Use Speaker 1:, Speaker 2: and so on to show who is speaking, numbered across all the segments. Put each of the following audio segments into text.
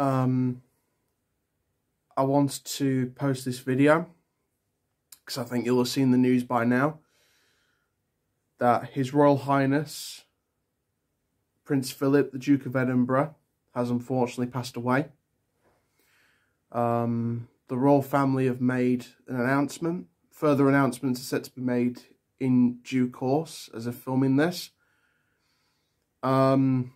Speaker 1: um, I wanted to post this video because I think you'll have seen the news by now that His Royal Highness Prince Philip, the Duke of Edinburgh, has unfortunately passed away. Um, the royal family have made an announcement. Further announcements are set to be made in due course as of filming this. Um,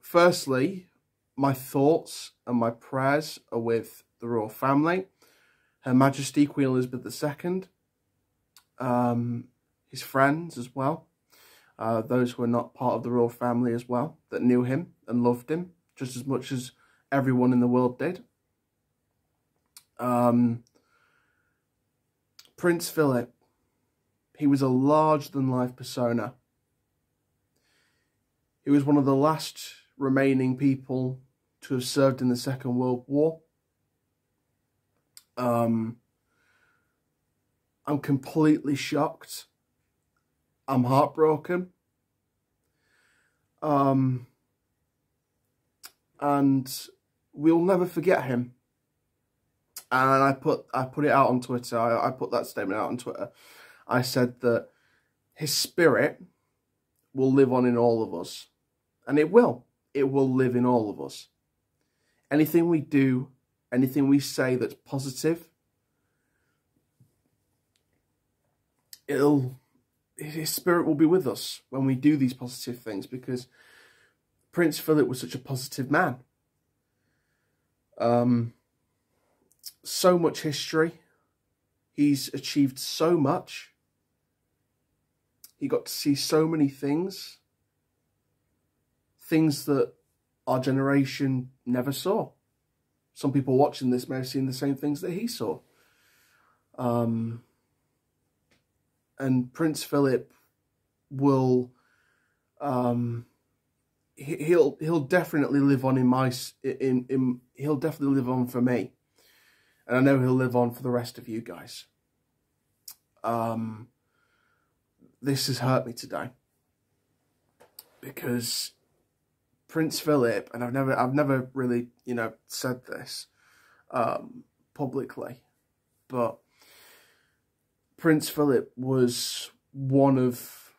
Speaker 1: firstly, my thoughts and my prayers are with the royal family, Her Majesty Queen Elizabeth II, um, his friends as well, uh, those who are not part of the royal family as well, that knew him and loved him just as much as everyone in the world did. Um, Prince Philip, he was a large-than-life persona. He was one of the last remaining people to have served in the Second World War. Um, I'm completely shocked I'm heartbroken. Um, and we'll never forget him. And I put I put it out on Twitter. I, I put that statement out on Twitter. I said that his spirit will live on in all of us. And it will. It will live in all of us. Anything we do, anything we say that's positive, it'll his spirit will be with us when we do these positive things because Prince Philip was such a positive man. Um, so much history. He's achieved so much. He got to see so many things. Things that our generation never saw. Some people watching this may have seen the same things that he saw. Um, and Prince Philip will um he'll he'll definitely live on in my in in he'll definitely live on for me and I know he'll live on for the rest of you guys um this has hurt me today because Prince Philip and I've never I've never really you know said this um publicly but Prince Philip was one of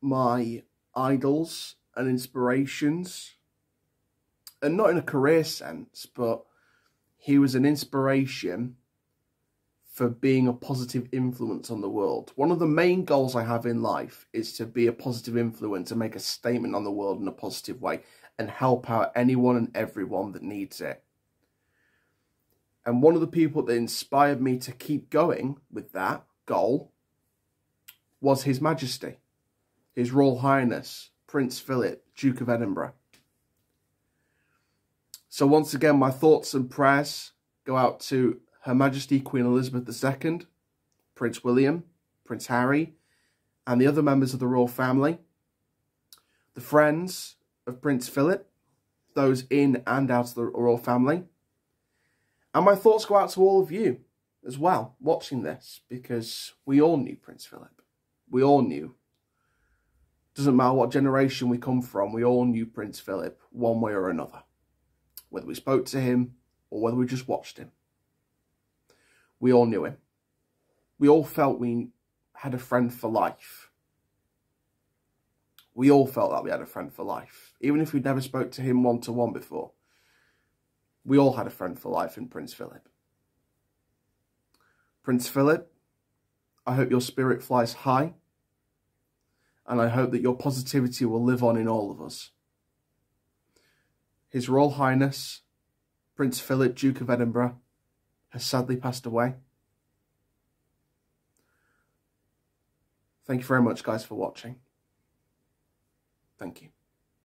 Speaker 1: my idols and inspirations. And not in a career sense, but he was an inspiration for being a positive influence on the world. One of the main goals I have in life is to be a positive influence and make a statement on the world in a positive way and help out anyone and everyone that needs it. And one of the people that inspired me to keep going with that goal was His Majesty, His Royal Highness, Prince Philip, Duke of Edinburgh. So once again, my thoughts and prayers go out to Her Majesty Queen Elizabeth II, Prince William, Prince Harry, and the other members of the royal family, the friends of Prince Philip, those in and out of the royal family. And my thoughts go out to all of you as well watching this because we all knew Prince Philip. We all knew. Doesn't matter what generation we come from, we all knew Prince Philip one way or another. Whether we spoke to him or whether we just watched him. We all knew him. We all felt we had a friend for life. We all felt that we had a friend for life. Even if we'd never spoke to him one-to-one -one before. We all had a friend for life in Prince Philip. Prince Philip, I hope your spirit flies high and I hope that your positivity will live on in all of us. His Royal Highness, Prince Philip, Duke of Edinburgh, has sadly passed away. Thank you very much, guys, for watching. Thank you.